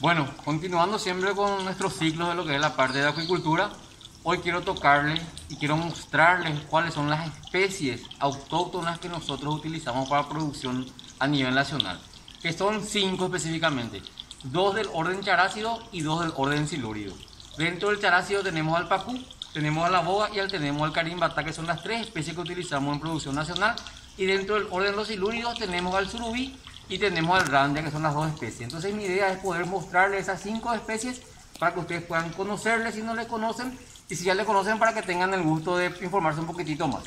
Bueno, continuando siempre con nuestro ciclo de lo que es la parte de acuicultura, hoy quiero tocarles y quiero mostrarles cuáles son las especies autóctonas que nosotros utilizamos para producción a nivel nacional, que son cinco específicamente, dos del orden charácido y dos del orden silúrido. Dentro del charácido tenemos al pacú, tenemos a la boga y al tenemos al carimbata, que son las tres especies que utilizamos en producción nacional, y dentro del orden de los silúridos tenemos al surubí y tenemos al randia, que son las dos especies. Entonces mi idea es poder mostrarles esas cinco especies para que ustedes puedan conocerles si no les conocen y si ya les conocen para que tengan el gusto de informarse un poquitito más.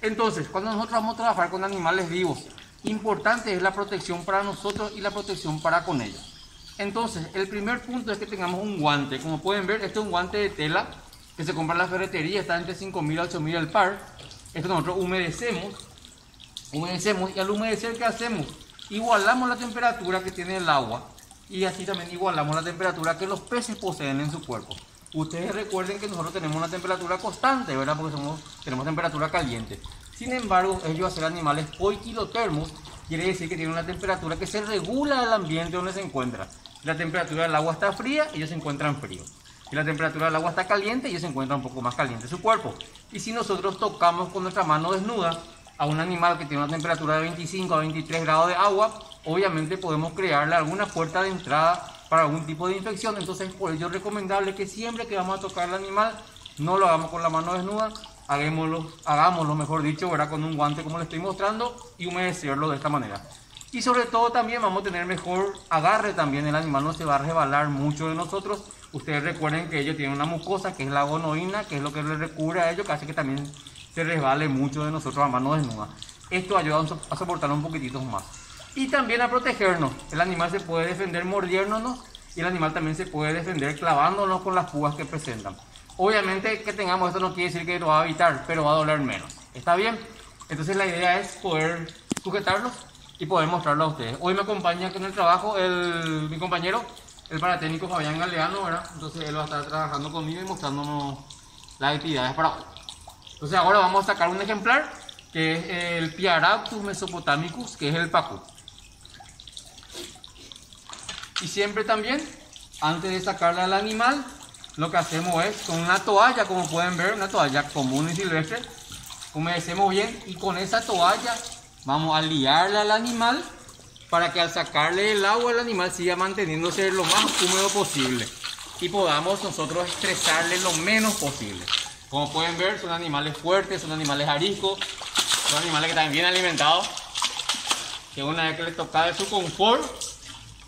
Entonces, cuando nosotros vamos a trabajar con animales vivos, importante es la protección para nosotros y la protección para con ellos. Entonces, el primer punto es que tengamos un guante. Como pueden ver, este es un guante de tela que se compra en la ferretería, está entre 5.000 a 8.000 el par. Esto nosotros humedecemos, humedecemos y al humedecer, ¿qué hacemos? Igualamos la temperatura que tiene el agua y así también igualamos la temperatura que los peces poseen en su cuerpo. Ustedes recuerden que nosotros tenemos una temperatura constante, ¿verdad? Porque tenemos temperatura caliente. Sin embargo, ellos a ser animales poiquilotermos, quiere decir que tienen una temperatura que se regula al ambiente donde se encuentra. La temperatura del agua está fría, ellos se encuentran fríos. Si la temperatura del agua está caliente, ellos se encuentran un poco más caliente su cuerpo. Y si nosotros tocamos con nuestra mano desnuda, a un animal que tiene una temperatura de 25 a 23 grados de agua, obviamente podemos crearle alguna puerta de entrada para algún tipo de infección. Entonces, por ello es recomendable que siempre que vamos a tocar al animal, no lo hagamos con la mano desnuda, hagámoslo, hagámoslo mejor dicho, con un guante como le estoy mostrando y humedecerlo de esta manera. Y sobre todo también vamos a tener mejor agarre también, el animal no se va a resbalar mucho de nosotros. Ustedes recuerden que ellos tienen una mucosa que es la gonoína, que es lo que le recubre a ellos, que hace que también se resbale mucho de nosotros a mano desnuda. Esto ayuda a soportar un poquitito más. Y también a protegernos. El animal se puede defender mordiéndonos y el animal también se puede defender clavándonos con las púas que presentan. Obviamente que tengamos esto no quiere decir que lo va a evitar, pero va a doler menos. ¿Está bien? Entonces la idea es poder sujetarlos y poder mostrarlo a ustedes. Hoy me acompaña aquí en el trabajo el, mi compañero, el paratécnico Fabián Galeano, ¿verdad? Entonces él va a estar trabajando conmigo y mostrándonos las actividades para hoy. Entonces ahora vamos a sacar un ejemplar que es el Piaraptus mesopotamicus, que es el pacu. Y siempre también, antes de sacarle al animal, lo que hacemos es con una toalla, como pueden ver, una toalla común y silvestre, humedecemos bien y con esa toalla vamos a liarle al animal para que al sacarle el agua al animal siga manteniéndose lo más húmedo posible y podamos nosotros estresarle lo menos posible. Como pueden ver, son animales fuertes, son animales ariscos, son animales que están bien alimentados, que una vez que les toca de su confort,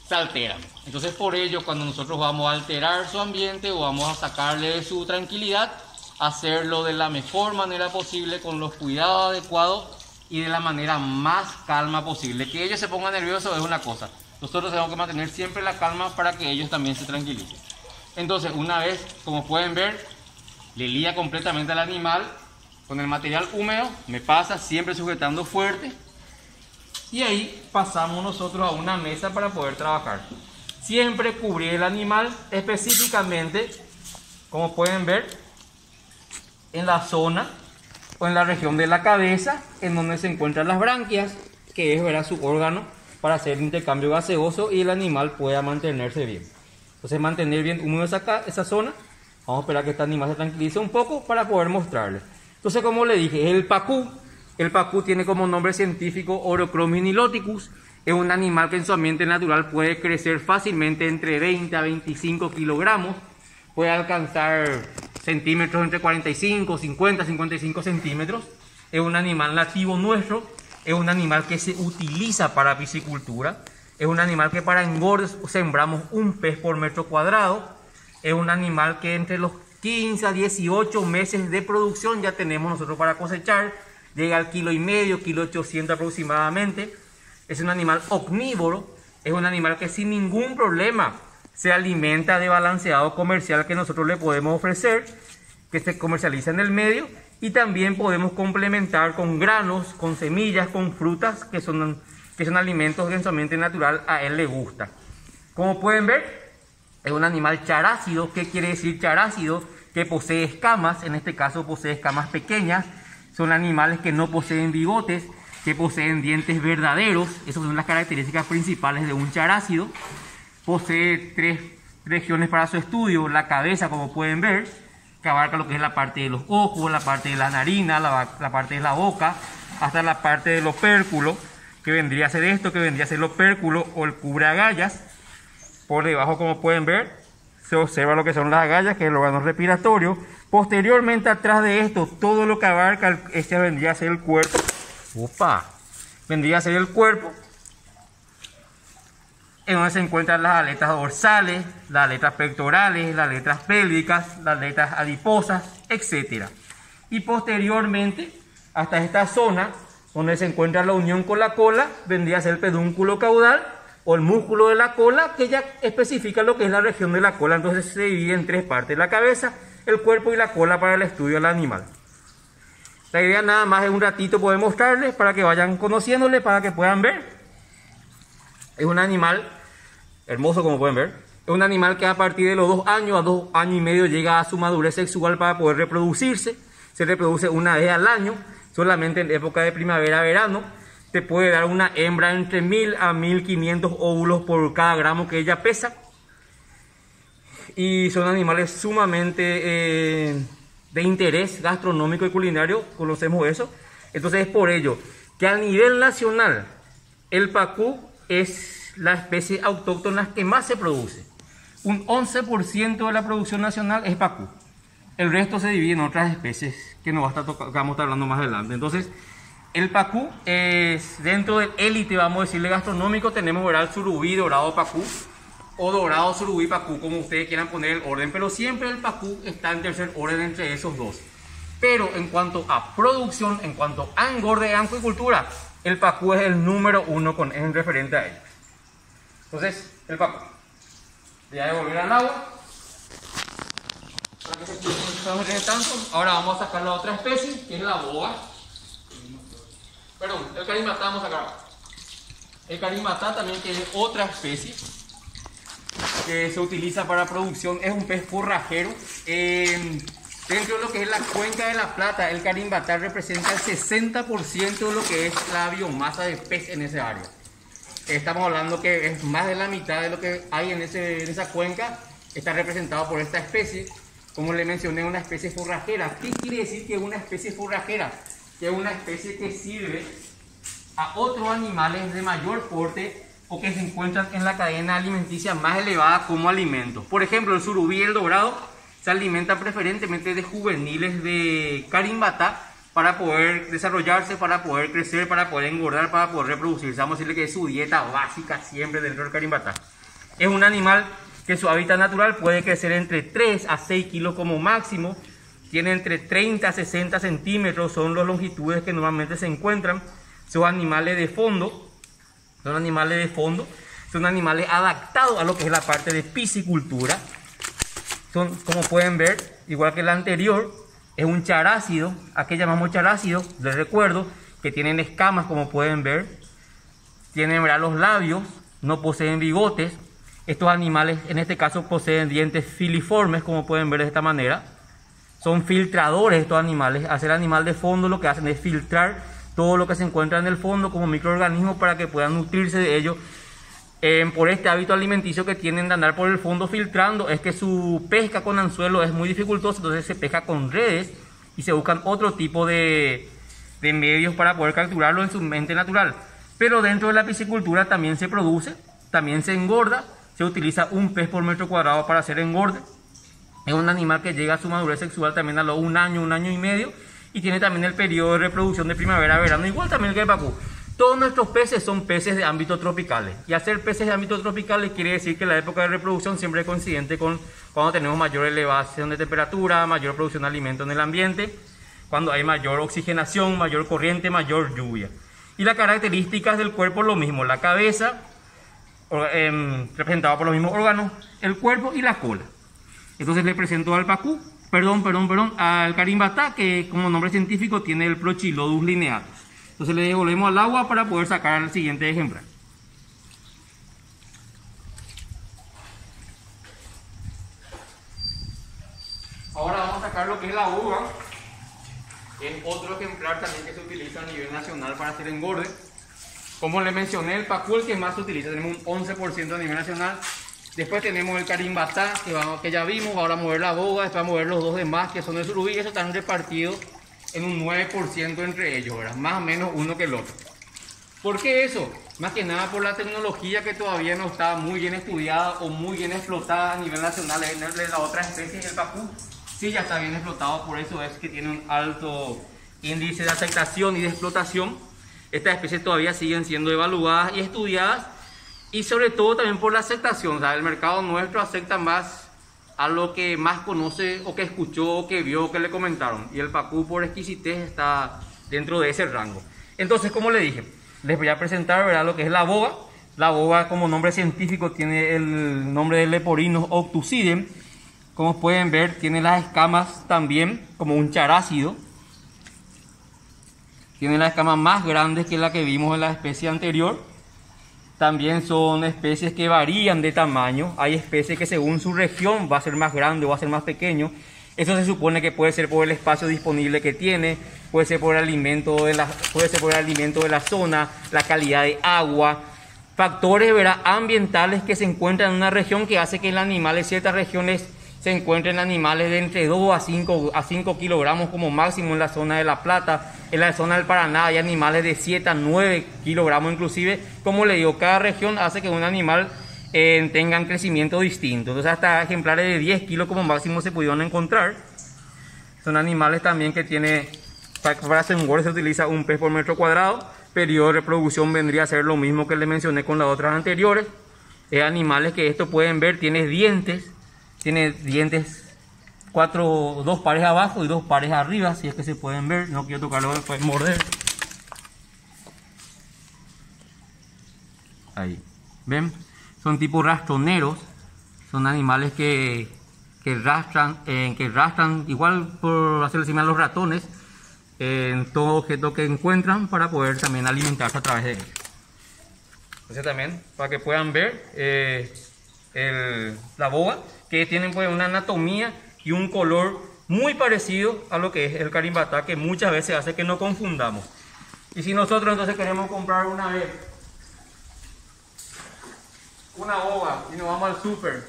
se alteran. Entonces por ello, cuando nosotros vamos a alterar su ambiente o vamos a sacarle de su tranquilidad, hacerlo de la mejor manera posible, con los cuidados adecuados y de la manera más calma posible. Que ellos se pongan nerviosos es una cosa. Nosotros tenemos que mantener siempre la calma para que ellos también se tranquilicen. Entonces, una vez, como pueden ver, le lía completamente al animal con el material húmedo, me pasa siempre sujetando fuerte y ahí pasamos nosotros a una mesa para poder trabajar. Siempre cubrir el animal específicamente, como pueden ver, en la zona o en la región de la cabeza, en donde se encuentran las branquias, que es su órgano para hacer el intercambio gaseoso y el animal pueda mantenerse bien. Entonces mantener bien húmedo esa, esa zona Vamos a esperar que este animal se tranquilice un poco para poder mostrarle. Entonces, como le dije, el pacú. El pacú tiene como nombre científico Orochromys niloticus. Es un animal que en su ambiente natural puede crecer fácilmente entre 20 a 25 kilogramos. Puede alcanzar centímetros entre 45, 50, 55 centímetros. Es un animal nativo nuestro. Es un animal que se utiliza para piscicultura. Es un animal que para engordes sembramos un pez por metro cuadrado es un animal que entre los 15 a 18 meses de producción ya tenemos nosotros para cosechar. Llega al kilo y medio, kilo 800 aproximadamente. Es un animal omnívoro. Es un animal que sin ningún problema se alimenta de balanceado comercial que nosotros le podemos ofrecer, que se comercializa en el medio. Y también podemos complementar con granos, con semillas, con frutas, que son, que son alimentos que en su ambiente natural a él le gusta. Como pueden ver, es un animal charácido. ¿Qué quiere decir charácido? Que posee escamas, en este caso posee escamas pequeñas. Son animales que no poseen bigotes, que poseen dientes verdaderos. Esas son las características principales de un charácido. posee tres regiones para su estudio, la cabeza como pueden ver, que abarca lo que es la parte de los ojos, la parte de la narina, la, parte de la boca, hasta la parte del opérculo, que vendría a ser esto, que vendría a ser el opérculo o el cubre agallas. Por debajo, como pueden ver, se observa lo que son las agallas, que es el órgano respiratorio. Posteriormente, atrás de esto, todo lo que abarca, este vendría a ser el cuerpo. Vendría a ser el cuerpo, en donde se encuentran las aletas dorsales, las aletas pectorales, las aletas pélvicas, las aletas adiposas, etc. Y posteriormente, hasta esta zona, donde se encuentra la unión con la cola, vendría a ser el pedúnculo caudal o el músculo de la cola, que ya especifica lo que es la región de la cola. Entonces se divide en tres partes, la cabeza, el cuerpo y la cola para el estudio del animal. La idea nada más es un ratito poder mostrarles para que vayan conociéndole, para que puedan ver es un animal hermoso como pueden ver. Es un animal que a partir de los dos años a dos años y medio llega a su madurez sexual para poder reproducirse. Se reproduce una vez al año, solamente en época de primavera-verano. Te puede dar una hembra entre 1000 a 1500 óvulos por cada gramo que ella pesa. Y son animales sumamente eh, de interés gastronómico y culinario, conocemos eso. Entonces es por ello que a nivel nacional el pacú es la especie autóctona que más se produce. Un 11% de la producción nacional es pacú. El resto se divide en otras especies que, nos va a estar vamos a estar hablando más adelante. Entonces, el pacú es dentro del élite, vamos a decirle gastronómico, tenemos el surubí, dorado pacú o dorado surubí pacú, como ustedes quieran poner el orden, pero siempre el pacú está en tercer orden entre esos dos. Pero en cuanto a producción, en cuanto a engorde de el Pacú es el número uno con, en referente a ellos. Entonces, el Pacú. Ya de volver al agua. Ahora vamos a sacar la otra especie, que es la boa. Perdón, el carimatá vamos a sacar. El carimatá también tiene otra especie que se utiliza para producción. Es un pez forrajero. Eh, Dentro de lo que es la cuenca de la Plata, el carimbatá representa el 60% de lo que es la biomasa de pez en ese área. Estamos hablando que es más de la mitad de lo que hay en, ese, en esa cuenca, está representado por esta especie. Como le mencioné, una especie forrajera. ¿Qué quiere decir que es una especie forrajera? Que es una especie que sirve a otros animales de mayor porte o que se encuentran en la cadena alimenticia más elevada como alimentos. Por ejemplo, el surubí el dorado se alimenta preferentemente de juveniles de carimbata para poder desarrollarse, para poder crecer, para poder engordar, para poder reproducirse. Vamos a decirle que es su dieta básica siempre dentro del carimbata. Es un animal que su hábitat natural puede crecer entre 3 a 6 kilos como máximo. Tiene entre 30 a 60 centímetros, son las longitudes que normalmente se encuentran. Son animales de fondo, son animales de fondo, son animales adaptados a lo que es la parte de piscicultura son, como pueden ver, igual que el anterior, es un charácido. ¿A qué llamamos charácido? Les recuerdo que tienen escamas, como pueden ver. Tienen los labios, no poseen bigotes. Estos animales, en este caso, poseen dientes filiformes, como pueden ver de esta manera. Son filtradores estos animales. Hacer animal de fondo lo que hacen es filtrar todo lo que se encuentra en el fondo como microorganismos para que puedan nutrirse de ellos por este hábito alimenticio que tienen de andar por el fondo filtrando, es que su pesca con anzuelo es muy dificultosa, entonces se pesca con redes y se buscan otro tipo de, de medios para poder capturarlo en su mente natural. Pero dentro de la piscicultura también se produce, también se engorda, se utiliza un pez por metro cuadrado para hacer engorde. Es un animal que llega a su madurez sexual también a los un año, un año y medio y tiene también el periodo de reproducción de primavera-verano, igual también que el pacú. Todos nuestros peces son peces de ámbito tropicales. Y hacer peces de ámbito tropicales quiere decir que la época de reproducción siempre es coincidente con cuando tenemos mayor elevación de temperatura, mayor producción de alimento en el ambiente, cuando hay mayor oxigenación, mayor corriente, mayor lluvia. Y las características del cuerpo lo mismo, la cabeza, eh, representada por los mismos órganos, el cuerpo y la cola. Entonces le presento al pacú, perdón, perdón, perdón, al carimbatá, que como nombre científico tiene el Prochilodus lineatus. Entonces le devolvemos al agua para poder sacar el siguiente ejemplar. Ahora vamos a sacar lo que es la uva. Es otro ejemplar también que se utiliza a nivel nacional para hacer engorde. Como le mencioné, el pacul que más se utiliza, tenemos un 11% a nivel nacional. Después tenemos el carimbatá, que, que ya vimos, ahora mover la boga, después mover los dos demás, que son el surubí, eso están repartidos en un 9% entre ellos, ¿verdad? Más o menos uno que el otro. ¿Por qué eso? Más que nada por la tecnología que todavía no está muy bien estudiada o muy bien explotada a nivel nacional. En la otra especie, el pacú, sí ya está bien explotado, por eso es que tiene un alto índice de aceptación y de explotación. Estas especies todavía siguen siendo evaluadas y estudiadas y sobre todo también por la aceptación. O sea, el mercado nuestro acepta más a lo que más conoce o que escuchó o que vio o que le comentaron. Y el Pacú por exquisitez está dentro de ese rango. Entonces, como le dije, les voy a presentar ¿verdad? lo que es la boga. La boga como nombre científico tiene el nombre de Leporinus obtusidem. Como pueden ver, tiene las escamas también como un charácido. Tiene las escamas más grandes que la que vimos en la especie anterior también son especies que varían de tamaño. Hay especies que según su región va a ser más grande o va a ser más pequeño. Eso se supone que puede ser por el espacio disponible que tiene, puede ser por el alimento de la, puede ser por el alimento de la zona, la calidad de agua, factores ambientales que se encuentran en una región que hace que el animal en ciertas regiones se encuentren animales de entre 2 a 5, a 5 kilogramos como máximo en la zona de La Plata. En la zona del Paraná hay animales de 7 a 9 kilogramos inclusive. Como le digo, cada región hace que un animal eh, tenga un crecimiento distinto. Entonces hasta ejemplares de 10 kilos como máximo se pudieron encontrar. Son animales también que tiene, para su engorde se utiliza un pez por metro cuadrado. Periodo de reproducción vendría a ser lo mismo que le mencioné con las otras anteriores. Eh, animales que esto pueden ver, tiene dientes tiene dientes, cuatro, dos pares abajo y dos pares arriba, si es que se pueden ver. No quiero tocarlo, pueden morder. Ahí. ¿Ven? Son tipos rastroneros. Son animales que, que rastran, eh, que rastran igual por hacerle similar a los ratones en todo objeto que encuentran para poder también alimentarse a través de él. Entonces también, para que puedan ver eh, el, la boga, que tienen pues una anatomía y un color muy parecido a lo que es el carimbatá, que muchas veces hace que no confundamos. Y si nosotros entonces queremos comprar una vez una boga y nos vamos al super,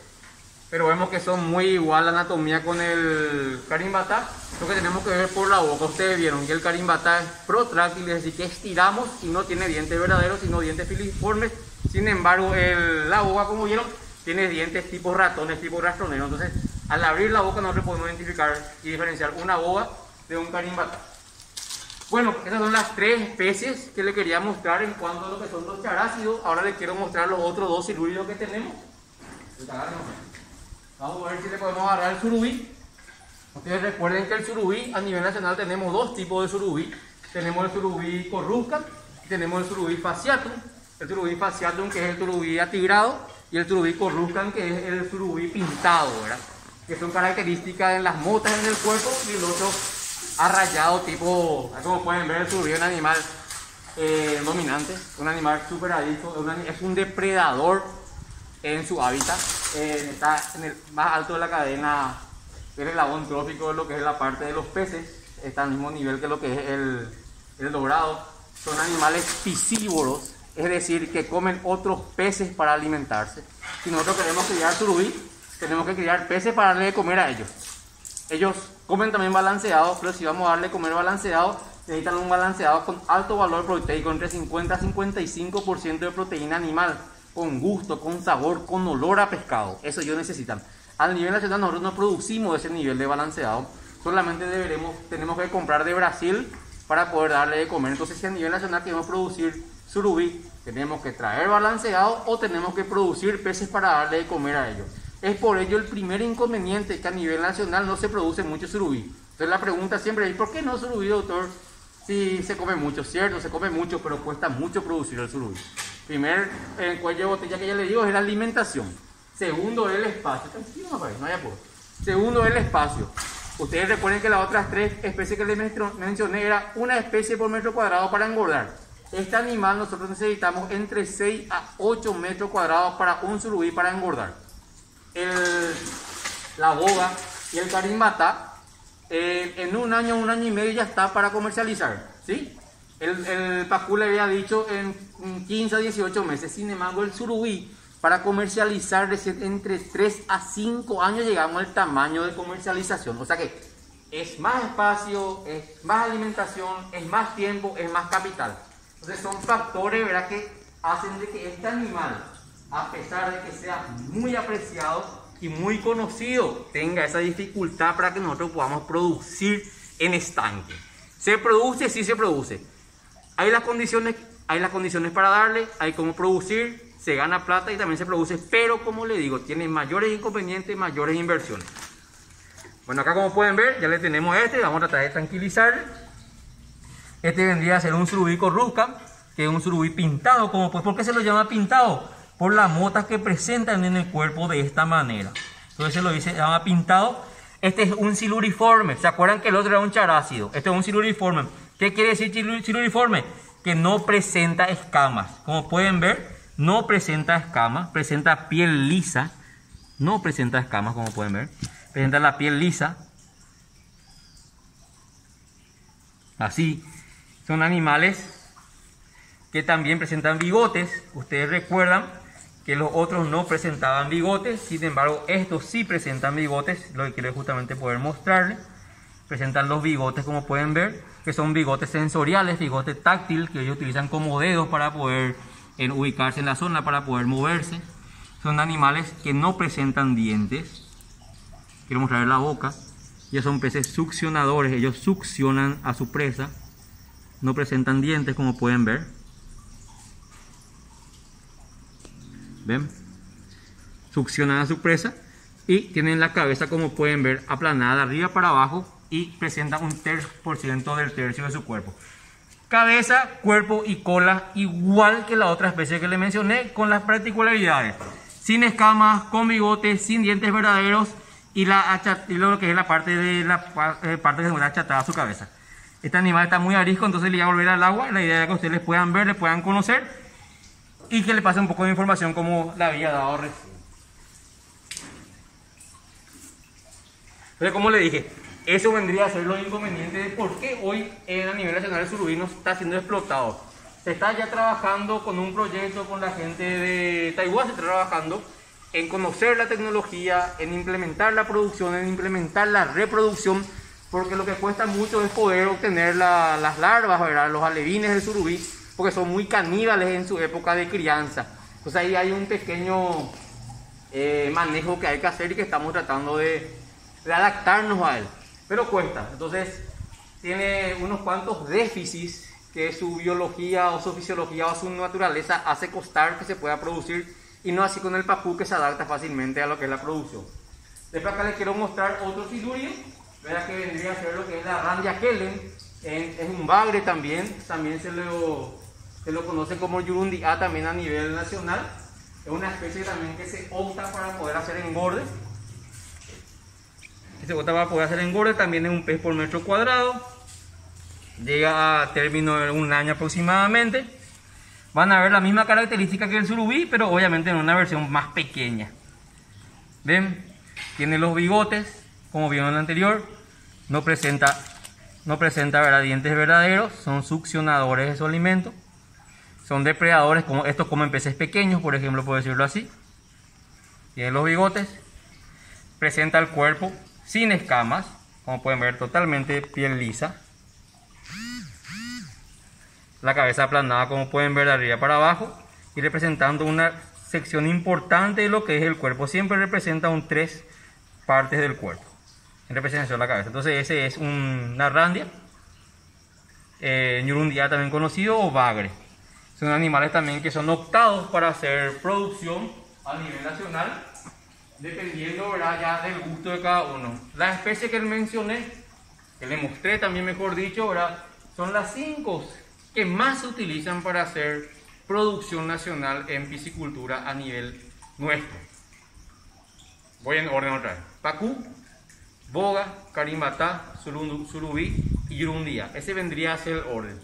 pero vemos que son muy igual la anatomía con el carimbatá, lo que tenemos que ver por la boca. Ustedes vieron que el carimbatá es protráctil, es decir, que estiramos y no tiene dientes verdaderos, sino dientes filiformes. Sin embargo, el, la boga, como vieron, tiene dientes tipo ratones, tipo rastroneros. Entonces, al abrir la boca nosotros podemos identificar y diferenciar una boga de un carimbata. Bueno, esas son las tres especies que le quería mostrar en cuanto a lo que son los charácidos. Ahora les quiero mostrar los otros dos siluridos que tenemos. Vamos a ver si le podemos agarrar el surubí. Ustedes recuerden que el surubí, a nivel nacional tenemos dos tipos de surubí. Tenemos el surubí corrusca y tenemos el surubí fasciatum. El surubí fasciatum que es el surubí atigrado y el surubí corruscan, que es el surubí pintado, ¿verdad? Que son características en las motas en el cuerpo y el otro arrayado tipo, como pueden ver, el surubí es un animal eh, dominante, un animal súper adicto, es un depredador en su hábitat, está en el más alto de la cadena del eslabón trófico lo que es la parte de los peces, está al mismo nivel que lo que es el, el dorado, son animales piscívoros, es decir, que comen otros peces para alimentarse. Si nosotros queremos criar surubí, tenemos que criar peces para darle de comer a ellos. Ellos comen también balanceado, pero si vamos a darle de comer balanceado, necesitan un balanceado con alto valor proteico, entre 50 a 55% de proteína animal, con gusto, con sabor, con olor a pescado. Eso ellos necesitan. Al nivel nacional nosotros no producimos ese nivel de balanceado, solamente deberemos, tenemos que comprar de Brasil para poder darle de comer. Entonces si a nivel nacional queremos producir surubí, tenemos que traer balanceado o tenemos que producir peces para darle de comer a ellos. Es por ello el primer inconveniente que a nivel nacional no se produce mucho surubí. Entonces la pregunta siempre es, ¿por qué no surubí, doctor? Si se come mucho, cierto, se come mucho, pero cuesta mucho producir el surubí. Primer el cuello de botella que ya le digo es la alimentación. Segundo, el espacio. Segundo, el espacio. Ustedes recuerden que las otras tres especies que les mencioné era una especie por metro cuadrado para engordar. Este animal nosotros necesitamos entre 6 a 8 metros cuadrados para un surubí para engordar. la boga y el carimbata eh, en un año, un año y medio ya está para comercializar. ¿sí? El, el Pacú le había dicho en 15 a 18 meses. Sin embargo, el surubí para comercializar entre 3 a 5 años llegamos al tamaño de comercialización. O sea que es más espacio, es más alimentación, es más tiempo, es más capital. Entonces son factores ¿verdad? que hacen de que este animal, a pesar de que sea muy apreciado y muy conocido, tenga esa dificultad para que nosotros podamos producir en estanque. ¿Se produce? Sí se produce. Hay las condiciones, hay las condiciones para darle, hay cómo producir, se gana plata y también se produce, pero como le digo, tiene mayores inconvenientes, mayores inversiones. Bueno, acá como pueden ver, ya le tenemos este, vamos a tratar de tranquilizar. Este vendría a ser un surubí corrusca, que es un surubí pintado, como pues, ¿por qué se lo llama pintado? Por las motas que presentan en el cuerpo de esta manera. Entonces se lo dice, se llama pintado. Este es un siluriforme, ¿se acuerdan que el otro era un charácido? Este es un siluriforme. ¿Qué quiere decir siluriforme? Que no presenta escamas. Como pueden ver, no presenta escamas, presenta piel lisa, no presenta escamas como pueden ver, presenta la piel lisa, así, son animales que también presentan bigotes, ustedes recuerdan que los otros no presentaban bigotes, sin embargo estos sí presentan bigotes, lo que quiero justamente poder mostrarles, presentan los bigotes como pueden ver, que son bigotes sensoriales, bigotes táctil, que ellos utilizan como dedos para poder en ubicarse en la zona para poder moverse. Son animales que no presentan dientes. Quiero mostrarles la boca. Ellos son peces succionadores, ellos succionan a su presa. No presentan dientes como pueden ver. ¿Ven? Succionan su presa y tienen la cabeza como pueden ver aplanada arriba para abajo y presentan un tercio por ciento del tercio de su cuerpo. Cabeza, cuerpo y cola igual que la otra especie que le mencioné con las particularidades. Sin escamas, con bigotes, sin dientes verdaderos y, la lo que es la parte de la eh, parte que achatada a su cabeza. Este animal está muy arisco, entonces le voy a volver al agua. La idea es que ustedes les puedan ver, le puedan conocer y que le pase un poco de información como la había dado recién. Entonces, como le dije, eso vendría a ser lo inconveniente de por qué hoy en, a nivel nacional el surubí no está siendo explotado. Se está ya trabajando con un proyecto con la gente de Taiwán, se está trabajando en conocer la tecnología, en implementar la producción, en implementar la reproducción, porque lo que cuesta mucho es poder obtener las larvas, ¿verdad? los alevines del surubí, porque son muy caníbales en su época de crianza. Entonces ahí hay un pequeño eh, manejo que hay que hacer y que estamos tratando de, de adaptarnos a él pero cuesta. Entonces, tiene unos cuantos déficits que su biología o su fisiología o su naturaleza hace costar que se pueda producir y no así con el papú que se adapta fácilmente a lo que es la producción. Después acá les quiero mostrar otro silurio, verá que vendría a ser lo que es la Randia Kellen, es un bagre también, también se lo, se lo conoce como Yurundi A también a nivel nacional, es una especie también que se opta para poder hacer engordes este bota va a poder hacer engorde, también es un pez por metro cuadrado. Llega a término de un año aproximadamente. Van a ver la misma característica que el surubí, pero obviamente en una versión más pequeña. ¿Ven? Tiene los bigotes, como vieron en el anterior. No presenta, no presenta dientes verdaderos, son succionadores de su alimento. Son depredadores, como estos comen peces pequeños, por ejemplo, por decirlo así. Tiene los bigotes. Presenta el cuerpo sin escamas, como pueden ver totalmente piel lisa. La cabeza aplanada como pueden ver de arriba para abajo y representando una sección importante de lo que es el cuerpo. Siempre representa un tres partes del cuerpo representación de la cabeza. Entonces ese es una randia, eh, ñurundia también conocido o bagre. Son animales también que son optados para hacer producción a nivel nacional dependiendo ¿verdad? ya del gusto de cada uno. Las especies que mencioné, que le mostré también mejor dicho, ¿verdad? son las cinco que más se utilizan para hacer producción nacional en piscicultura a nivel nuestro. Voy en orden otra vez. Pacú, Boga, Carimatá, Surubí y Yurundía. Ese vendría a ser el orden.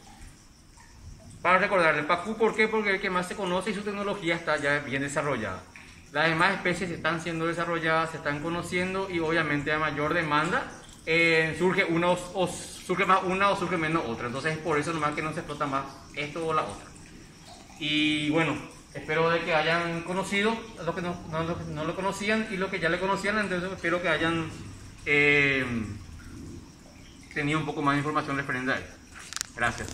Para recordarle, Pacú, ¿por qué? Porque es el que más se conoce y su tecnología está ya bien desarrollada. Las demás especies están siendo desarrolladas, se están conociendo y obviamente a mayor demanda eh, surge, una o, surge más una o surge menos otra. Entonces es por eso nomás que no se explota más esto o la otra. Y bueno, Espero de que hayan conocido los que no, no, lo conocían y los que ya le conocían, entonces espero que hayan eh, tenido un poco más de información referente a él. Gracias.